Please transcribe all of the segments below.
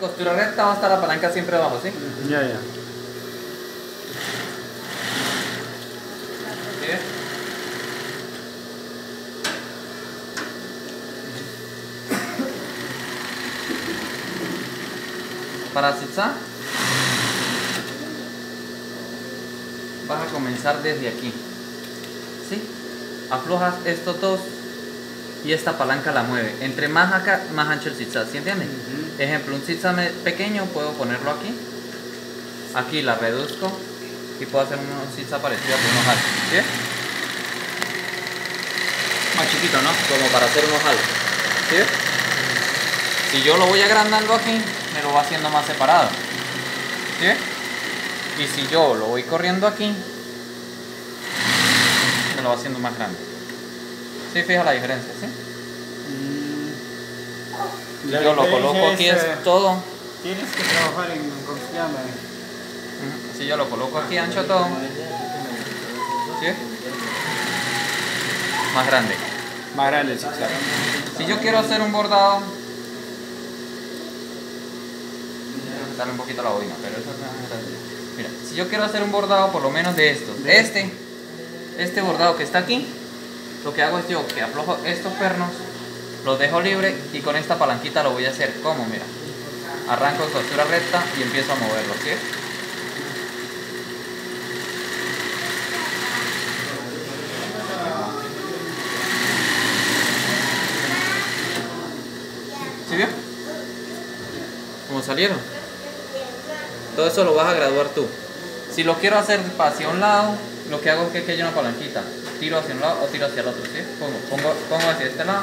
Costura recta va a estar la palanca siempre abajo, ¿sí? Ya, ya. Para zigzag vas a comenzar desde aquí. ¿Sí? Aflojas estos dos y esta palanca la mueve. Entre más acá, más ancho el zigzag, ¿sí entienden? Ejemplo, un zigzag pequeño puedo ponerlo aquí. Aquí la reduzco y puedo hacer un zigzag parecido a un ojal. ¿Sí? ves? Más chiquito, ¿no? Como para hacer un ojal. ¿Sí? Si yo lo voy agrandando aquí, me lo va haciendo más separado. ¿Sí? Y si yo lo voy corriendo aquí, me lo va haciendo más grande. ¿Sí? Fija la diferencia, ¿sí? La yo lo coloco aquí es, es eh, todo. Tienes que trabajar en, ¿cómo se llama? Ujú. Si yo lo coloco aquí ancho todo, ¿sí? Más grande. Más grande el zigzag. Si yo quiero hacer un bordado, darle un poquito la bobina, pero eso es. Mira, si yo quiero hacer un bordado por lo menos de estos, de este, este bordado que está aquí, lo que hago es yo que aflojo estos pernos, los dejo libre y con esta palanquita lo voy a hacer como, mira, arranco costura recta y empiezo a moverlo, ¿sí? ¿Sí vio? ¿Cómo salieron? Todo eso lo vas a graduar tú. Si lo quiero hacer hacia un lado, lo que hago es que hay una palanquita. Tiro hacia un lado o tiro hacia el otro, ¿sí? Pongo, pongo, pongo hacia este lado.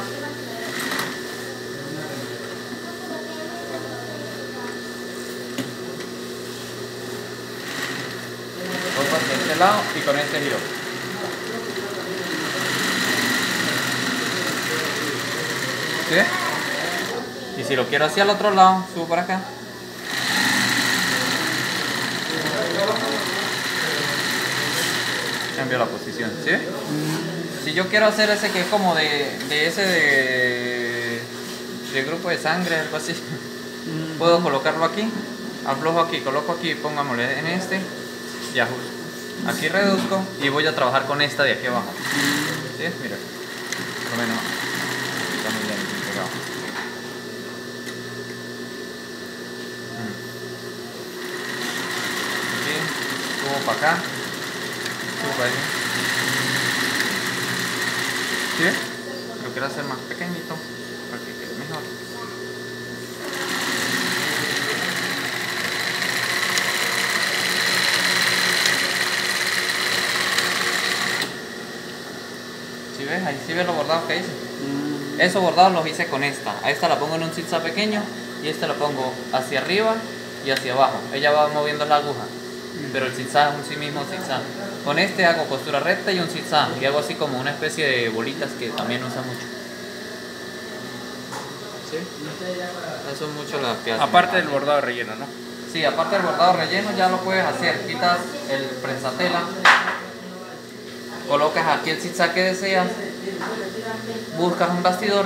Pongo hacia este lado y con este giro. ¿Sí? Y si lo quiero hacia el otro lado, subo por acá. Cambio la posición, ¿sí? Si yo quiero hacer ese que es como de, de ese de, de grupo de sangre, algo así, puedo colocarlo aquí, aflojo aquí, coloco aquí, pongámosle en este y ajusto. Aquí reduzco y voy a trabajar con esta de aquí abajo. ¿Sí? Mira, por lo menos está muy bien pegado. Aquí, subo para acá, ¿Sí? Lo quiero hacer más pequeñito para que quede mejor. ¿Sí ves? Ahí sí ves los bordados que hice. Esos bordados los hice con esta. A esta la pongo en un zigzag pequeño y esta la pongo hacia arriba y hacia abajo. Ella va moviendo la aguja. Pero el zigzag es un sí mismo zigzag. Con este hago costura recta y un zigzag. Y hago así como una especie de bolitas que también usa mucho. ¿Sí? Eso es mucho lo que hace. Aparte del bordado relleno, ¿no? Sí, aparte del bordado relleno ya lo puedes hacer. Quitas el prensatela, colocas aquí el zigzag que deseas, buscas un bastidor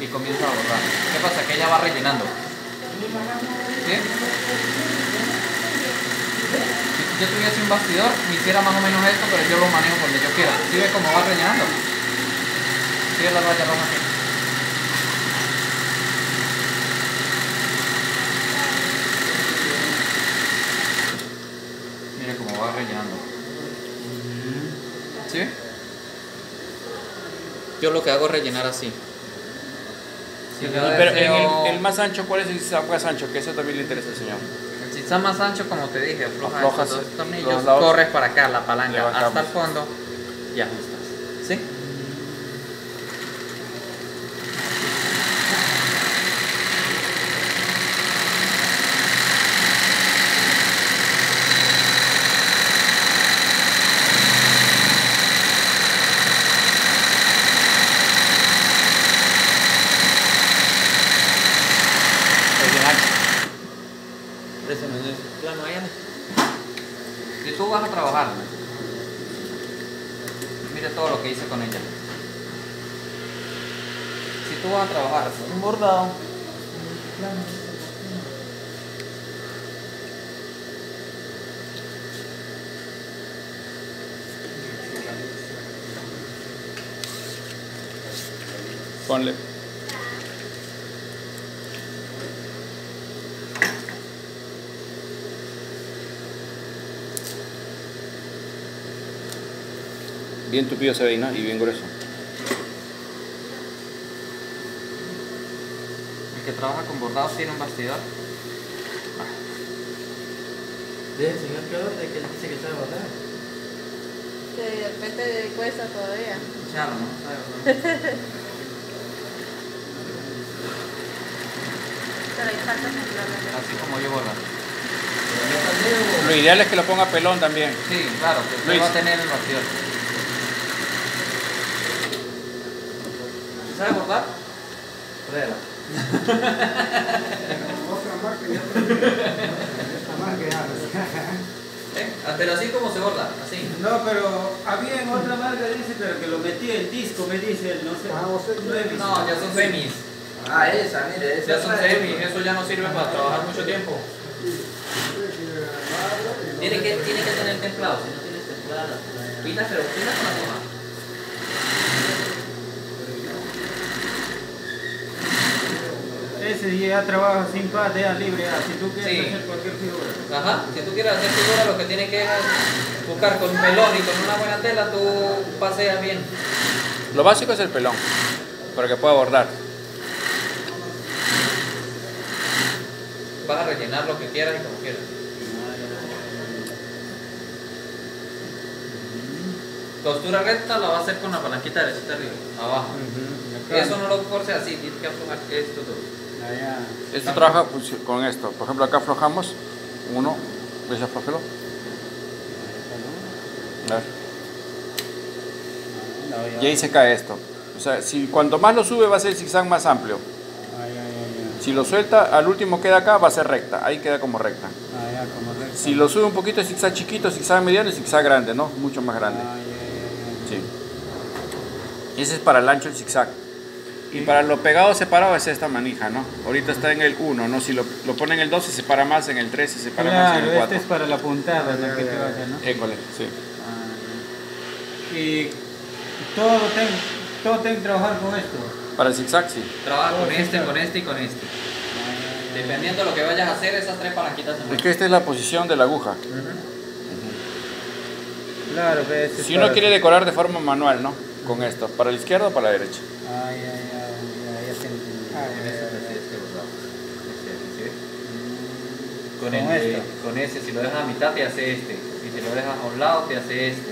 y comienzas a bordar. ¿Qué pasa? Que ella va rellenando. ¿Sí? Yo tuviese un bastidor, me hiciera más o menos esto, pero yo lo manejo donde yo quiera. ¿Sí ves cómo va rellenando? ¿Sí ves la raya roja aquí? Mira cómo va rellenando. ¿Sí? Yo lo que hago es rellenar así. Pero en el, el más ancho, ¿cuál es el más ancho? Que eso también le interesa al señor. Zigzag más ancho, como te dije, afloja Aflojas estos dos los tornillos, lados. corres para acá la palanca hasta el fondo y ajustas. plano. Si tú vas a trabajar, mire todo lo que hice con ella. Si tú vas a trabajar un bordado, Ponle. Bien tupido se ve, ¿no? Y bien grueso. El que trabaja con bordados tiene un bastidor. Dice el señor que orde que él dice que sabe bordar. Que de repente le cuesta todavía. Charro, ¿no? Así como yo bordar. Lo ideal es que lo ponga pelón también. Sí, claro, que Luis. va a tener el bastidor. ¿Sabe bordar? Prueba. Otra marca y otra. Esta marca ya. ¿Eh? Ah, Pero así como se borda, así. No, pero había en otra marca, dice, pero que lo metí el disco, me dice él, no sé. Ah, vos no ya son semis. Ah, esa, mire, esa. Ya son semis, eso ya no sirve para trabajar mucho tiempo. Tiene que, tiene que tener templado, si no tienes templada. Pina, pero pina con la Ese ya trabaja sin pata, ya libre, ya. Si tú quieres Sí. hacer cualquier figura. Ajá, si tú quieres hacer figura, lo que tienes que buscar con un pelón y con una buena tela, tú paseas bien. Lo básico es el pelón, para que pueda bordar. Vas a rellenar lo que quieras y como quieras. Costura recta la va a hacer con la palanquita derechita arriba, abajo. Eso no lo force así, tienes que aflojar esto todo. Esto trabaja pues, con esto. Por ejemplo, acá aflojamos. Uno. ¿Ves aflójelo? A ver. Y ahí se cae esto. O sea, si cuanto más lo sube va a ser el zigzag más amplio. Si lo suelta, al último queda acá, va a ser recta. Ahí queda como recta. Si lo sube un poquito, es zigzag chiquito, zigzag mediano y zigzag grande, ¿no? Mucho más grande. Ay, Sí. Ese es para el ancho el zigzag. Y para lo pegado separado es esta manija, ¿no? Ahorita está en el 1, ¿no? Si lo, lo pone en el 2 se separa más, en el 3 se separa más, en el este 4. es para la puntada, ¿no? que te vaya, ¿no? École, sí. Ah, Y todo ten, todo ten que trabajar con esto. Para el zigzag, sí. Trabaja con este, con este y con este. Dependiendo de lo que vayas a hacer, esas tres palanquitas se Es mueven. que esta es la posición de la aguja. Claro, que este es Si uno quiere decorar de forma manual, ¿no? Con esto, para la izquierda o para la derecha. Ay, ay, ay, en ese es este bordado. Este, ¿sí ves? Con, Con el de- esto. con ese, si lo dejas a mitad te hace este. Y si lo dejas a un lado te hace este.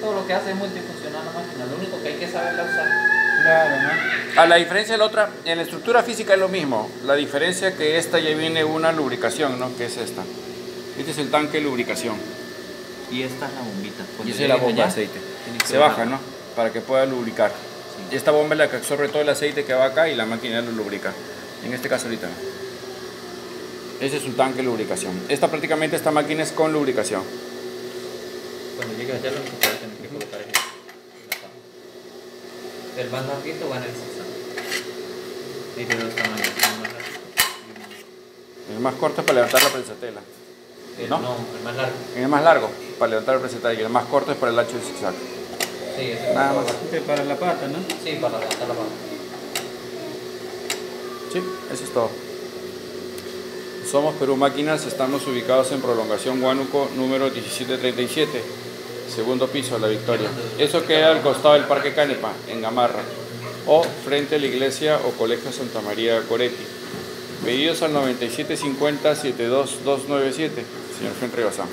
Todo lo que hace es multifuncional la máquina, lo único que hay que saberla usar. Claro, ¿no? A la diferencia de la otra, en la estructura física es lo mismo. La diferencia que esta ya viene una lubricación, ¿no? Que es esta. Este es el tanque de lubricación. Y esta es la bombita. Y esa es la bomba de aceite. Se baja, ¿no? Para que pueda lubricar. Esta bomba es la que absorbe todo el aceite que va acá y la máquina lo lubrica. En este caso ahorita. Ese es su tanque de lubricación. Esta prácticamente esta máquina es con lubricación. Cuando llegues allá lo único que vas a tener que colocar es la. El más larguito va en el. Y de dos tamaños, y El más corto es para levantar la presatela. uno- el- ¿No? no, el más largo. El más largo para levantar la presatela y el más corto es para el ancho del zigzag. Sí, Nada más. Este para la pata, ¿no? Sí, para levantar la mano. Sí, eso es todo. Somos Perú Máquinas, estamos ubicados en Prolongación Huánuco número 1737, segundo piso, La Victoria. Eso queda al costado del Parque Canepa, en Gamarra, o frente a la iglesia o Colegio Santa María Coretti. Pedidos al 9750-72297, señor Henry Bazán.